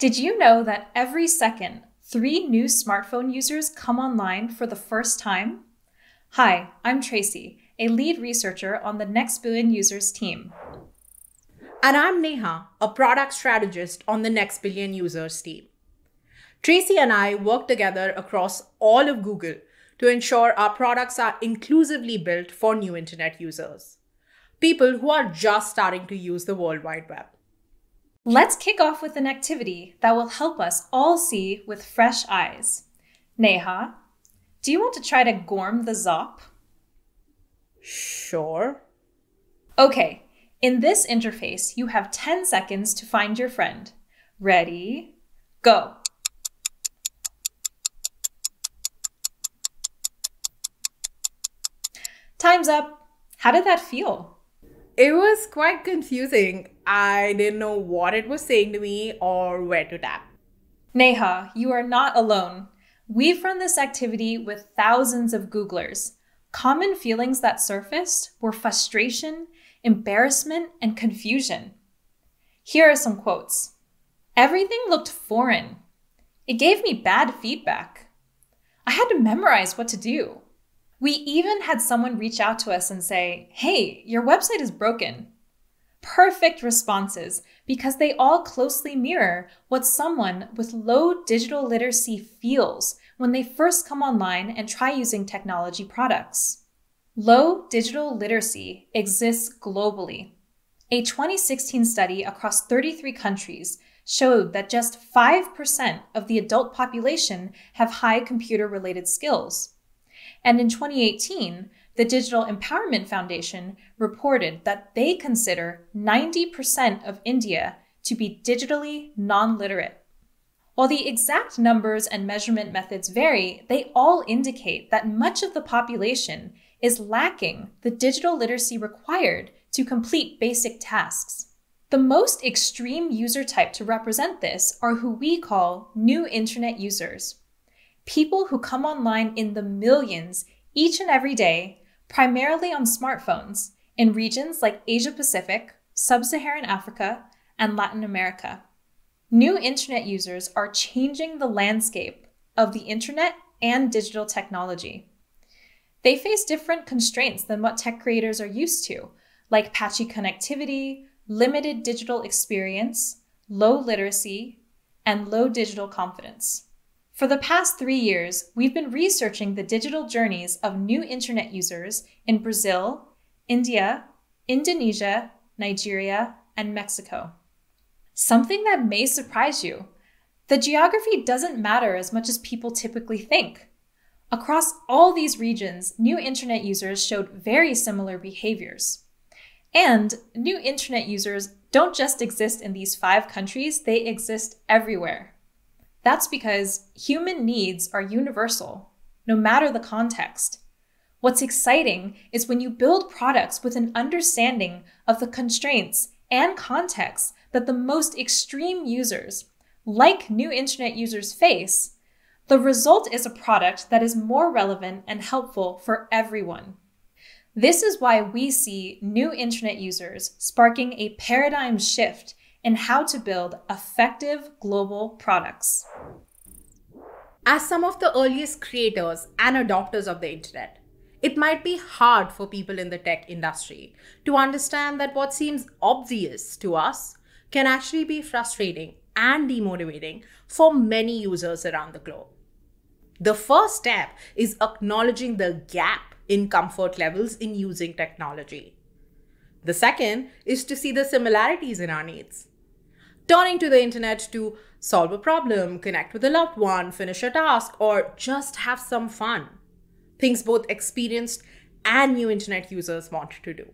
Did you know that every second, three new smartphone users come online for the first time? Hi, I'm Tracey, a lead researcher on the Next Billion Users team. And I'm Neha, a product strategist on the Next Billion Users team. Tracey and I work together across all of Google to ensure our products are inclusively built for new internet users, people who are just starting to use the World Wide Web. Let's kick off with an activity that will help us all see with fresh eyes. Neha, do you want to try to gorm the Zop? Sure. Okay, in this interface, you have 10 seconds to find your friend. Ready? Go. Time's up. How did that feel? It was quite confusing. I didn't know what it was saying to me or where to tap. Neha, you are not alone. We've run this activity with thousands of Googlers. Common feelings that surfaced were frustration, embarrassment, and confusion. Here are some quotes Everything looked foreign. It gave me bad feedback. I had to memorize what to do. We even had someone reach out to us and say, Hey, your website is broken. Perfect responses because they all closely mirror what someone with low digital literacy feels when they first come online and try using technology products. Low digital literacy exists globally. A 2016 study across 33 countries showed that just 5% of the adult population have high computer related skills. And in 2018, the Digital Empowerment Foundation reported that they consider 90% of India to be digitally non literate. While the exact numbers and measurement methods vary, they all indicate that much of the population is lacking the digital literacy required to complete basic tasks. The most extreme user type to represent this are who we call new internet users people who come online in the millions each and every day, primarily on smartphones, in regions like Asia Pacific, Sub Saharan Africa, and Latin America. New internet users are changing the landscape of the internet and digital technology. They face different constraints than what tech creators are used to, like patchy connectivity, limited digital experience, low literacy, and low digital confidence. For the past three years, we've been researching the digital journeys of new internet users in Brazil, India, Indonesia, Nigeria, and Mexico. Something that may surprise you the geography doesn't matter as much as people typically think. Across all these regions, new internet users showed very similar behaviors. And new internet users don't just exist in these five countries, they exist everywhere. That's because human needs are universal, no matter the context. What's exciting is when you build products with an understanding of the constraints and context that the most extreme users, like new internet users, face, the result is a product that is more relevant and helpful for everyone. This is why we see new internet users sparking a paradigm shift and how to build effective global products. As some of the earliest creators and adopters of the internet, it might be hard for people in the tech industry to understand that what seems obvious to us can actually be frustrating and demotivating for many users around the globe. The first step is acknowledging the gap in comfort levels in using technology. The second is to see the similarities in our needs turning to the internet to solve a problem, connect with a loved one, finish a task, or just have some fun. Things both experienced and new internet users want to do.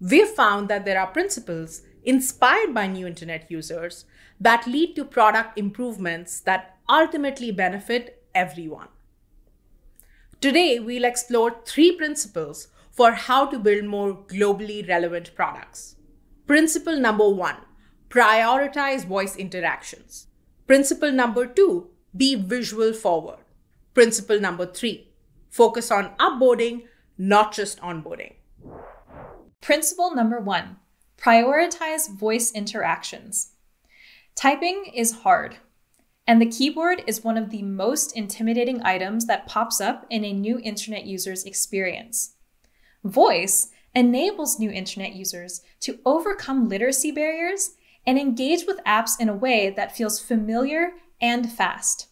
We've found that there are principles inspired by new internet users that lead to product improvements that ultimately benefit everyone. Today, we'll explore three principles for how to build more globally relevant products. Principle number one prioritize voice interactions. Principle number two, be visual forward. Principle number three, focus on upboarding, not just onboarding. Principle number one, prioritize voice interactions. Typing is hard, and the keyboard is one of the most intimidating items that pops up in a new internet user's experience. Voice enables new internet users to overcome literacy barriers and engage with apps in a way that feels familiar and fast.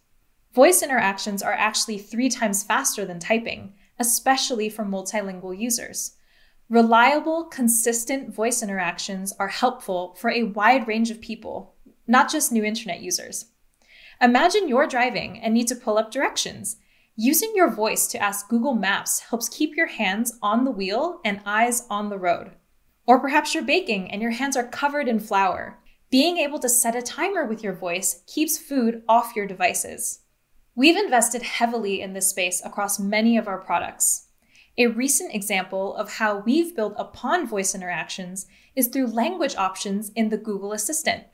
Voice interactions are actually three times faster than typing, especially for multilingual users. Reliable, consistent voice interactions are helpful for a wide range of people, not just new internet users. Imagine you're driving and need to pull up directions. Using your voice to ask Google Maps helps keep your hands on the wheel and eyes on the road. Or perhaps you're baking and your hands are covered in flour. Being able to set a timer with your voice keeps food off your devices. We've invested heavily in this space across many of our products. A recent example of how we've built upon voice interactions is through language options in the Google Assistant.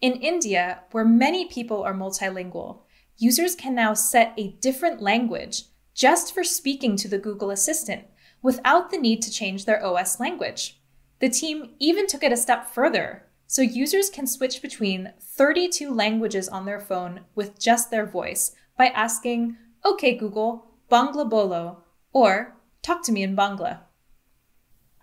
In India, where many people are multilingual, users can now set a different language just for speaking to the Google Assistant without the need to change their OS language. The team even took it a step further, so users can switch between 32 languages on their phone with just their voice by asking, OK Google, Bangla Bolo, or talk to me in Bangla.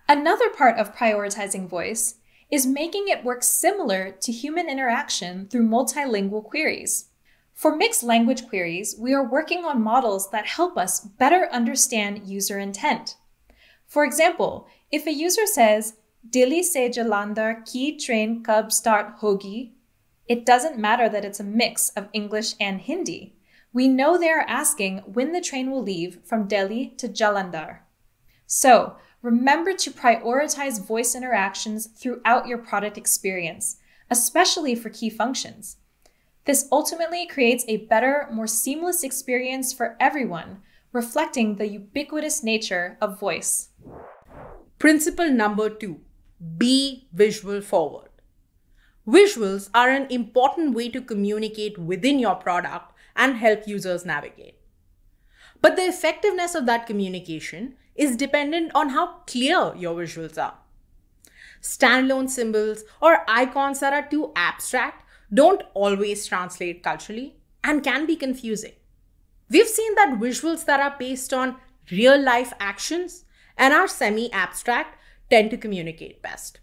Another part of prioritizing voice is making it work similar to human interaction through multilingual queries. For mixed language queries, we are working on models that help us better understand user intent. For example, if a user says, Delhi se Jalandhar train kab start hogi, it doesn't matter that it's a mix of English and Hindi. We know they are asking when the train will leave from Delhi to Jalandhar. So, remember to prioritize voice interactions throughout your product experience, especially for key functions. This ultimately creates a better, more seamless experience for everyone, reflecting the ubiquitous nature of voice. Principle number two be visual forward. Visuals are an important way to communicate within your product and help users navigate. But the effectiveness of that communication is dependent on how clear your visuals are. Standalone symbols or icons that are too abstract don't always translate culturally and can be confusing. We've seen that visuals that are based on real life actions and are semi abstract tend to communicate best.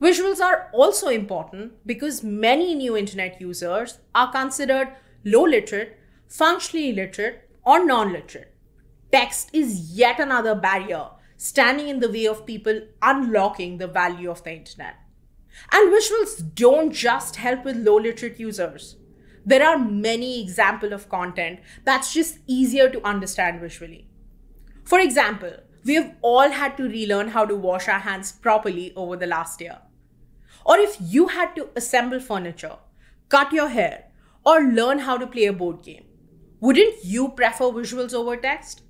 Visuals are also important because many new internet users are considered low literate, functionally literate, or non literate. Text is yet another barrier standing in the way of people unlocking the value of the internet. And visuals don't just help with low literate users. There are many examples of content that's just easier to understand visually. For example, we have all had to relearn how to wash our hands properly over the last year. Or if you had to assemble furniture, cut your hair, or learn how to play a board game, wouldn't you prefer visuals over text?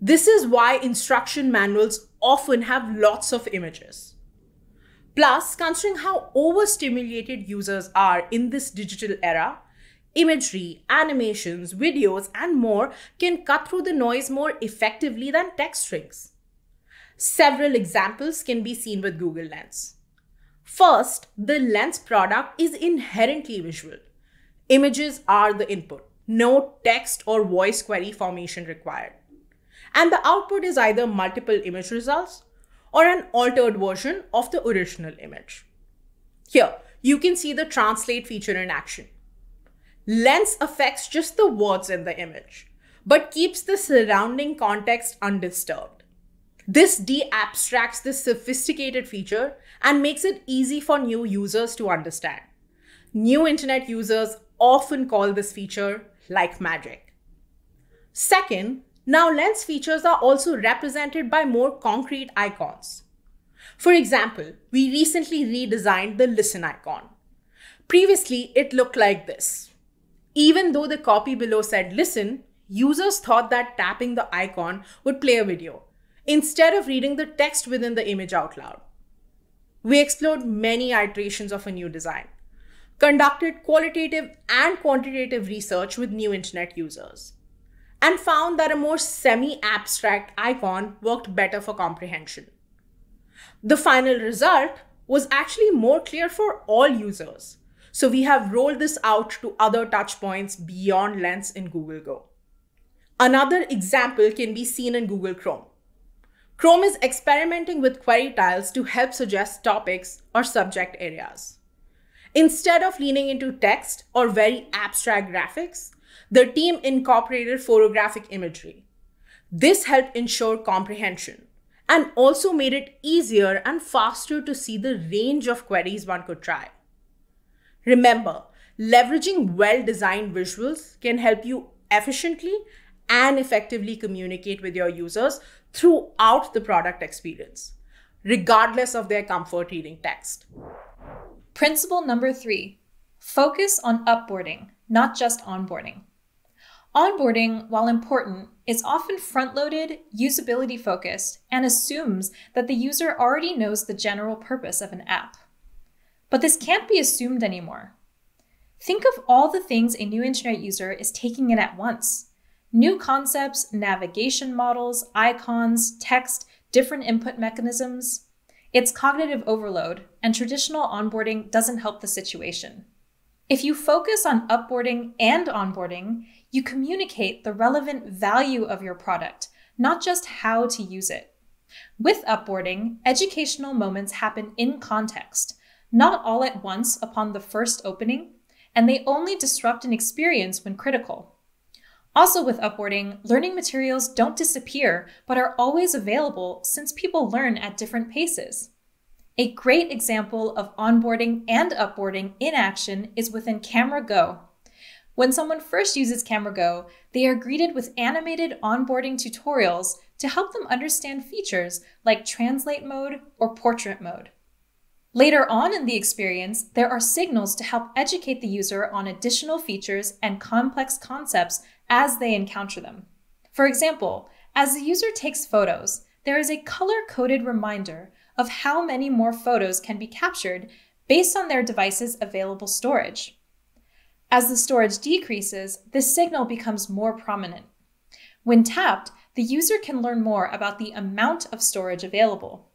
This is why instruction manuals often have lots of images. Plus, considering how overstimulated users are in this digital era, imagery, animations, videos, and more can cut through the noise more effectively than text strings. Several examples can be seen with Google Lens. First, the Lens product is inherently visual. Images are the input, no text or voice query formation required. And the output is either multiple image results or an altered version of the original image. Here, you can see the translate feature in action. Lens affects just the words in the image, but keeps the surrounding context undisturbed. This de-abstracts this sophisticated feature and makes it easy for new users to understand. New internet users often call this feature like magic. Second, now lens features are also represented by more concrete icons. For example, we recently redesigned the listen icon. Previously, it looked like this. Even though the copy below said listen, users thought that tapping the icon would play a video, instead of reading the text within the image out loud. We explored many iterations of a new design, conducted qualitative and quantitative research with new internet users, and found that a more semi abstract icon worked better for comprehension. The final result was actually more clear for all users, So we have rolled this out to other touchpoints beyond Lens in Google Go. Another example can be seen in Google Chrome. Chrome is experimenting with query tiles to help suggest topics or subject areas. Instead of leaning into text or very abstract graphics, the team incorporated photographic imagery. This helped ensure comprehension and also made it easier and faster to see the range of queries one could try. Remember, leveraging well designed visuals can help you efficiently and effectively communicate with your users throughout the product experience, regardless of their comfort reading text. Principle number three focus on upboarding, not just onboarding. Onboarding, while important, is often front loaded, usability focused, and assumes that the user already knows the general purpose of an app. But this can't be assumed anymore. Think of all the things a new internet user is taking in at once new concepts, navigation models, icons, text, different input mechanisms. It's cognitive overload, and traditional onboarding doesn't help the situation. If you focus on upboarding and onboarding, you communicate the relevant value of your product, not just how to use it. With upboarding, educational moments happen in context, not all at once upon the first opening, and they only disrupt an experience when critical. Also, with upboarding, learning materials don't disappear, but are always available since people learn at different paces. A great example of onboarding and upboarding in action is within Camera Go. When someone first uses Camera Go, they are greeted with animated onboarding tutorials to help them understand features like translate mode or portrait mode. Later on in the experience, there are signals to help educate the user on additional features and complex concepts as they encounter them. For example, as the user takes photos, there is a color coded reminder of how many more photos can be captured based on their device's available storage. As the storage decreases, this signal becomes more prominent. When tapped, the user can learn more about the amount of storage available.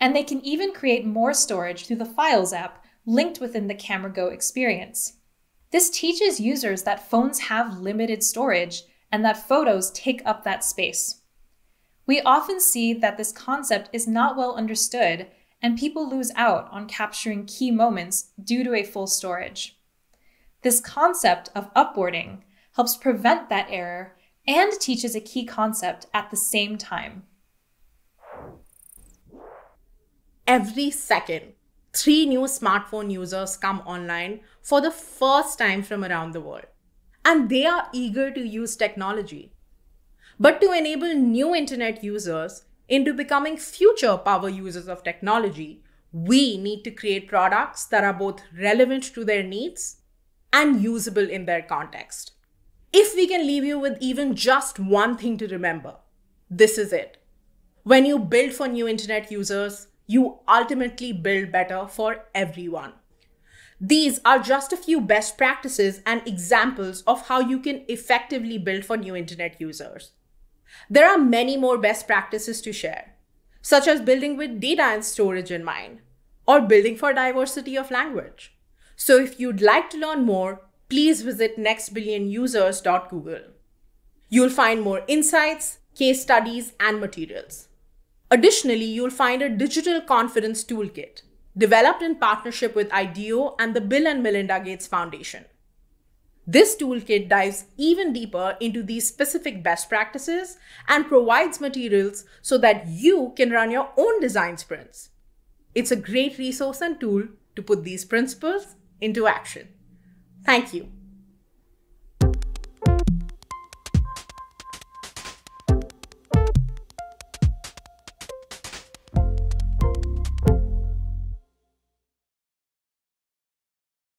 And they can even create more storage through the Files app linked within the Camera Go experience. This teaches users that phones have limited storage and that photos take up that space. We often see that this concept is not well understood and people lose out on capturing key moments due to a full storage. This concept of upboarding helps prevent that error and teaches a key concept at the same time. Every second, three new smartphone users come online for the first time from around the world. And they are eager to use technology. But to enable new internet users into becoming future power users of technology, we need to create products that are both relevant to their needs and usable in their context. If we can leave you with even just one thing to remember, this is it. When you build for new internet users, you ultimately build better for everyone. These are just a few best practices and examples of how you can effectively build for new internet users. There are many more best practices to share, such as building with data and storage in mind, or building for diversity of language. So if you'd like to learn more, please visit nextbillionusers.google. You'll find more insights, case studies, and materials. Additionally, you'll find a digital confidence toolkit developed in partnership with IDEO and the Bill and Melinda Gates Foundation. This toolkit dives even deeper into these specific best practices and provides materials so that you can run your own design sprints. It's a great resource and tool to put these principles into action. Thank you.